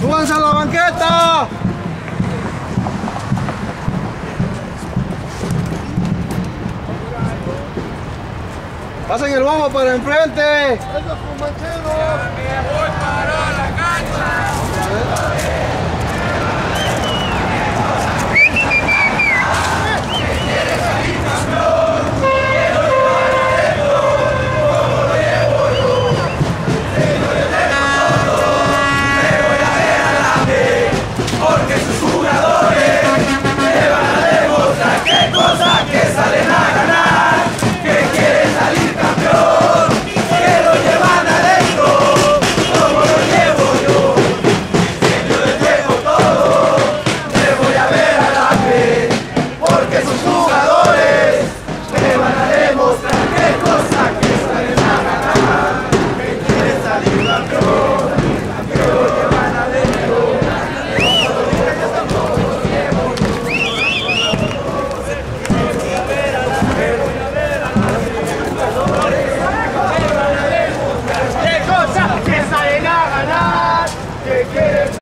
¡Súbanse a la banqueta! Pasen el bombo para enfrente. ¡Eso es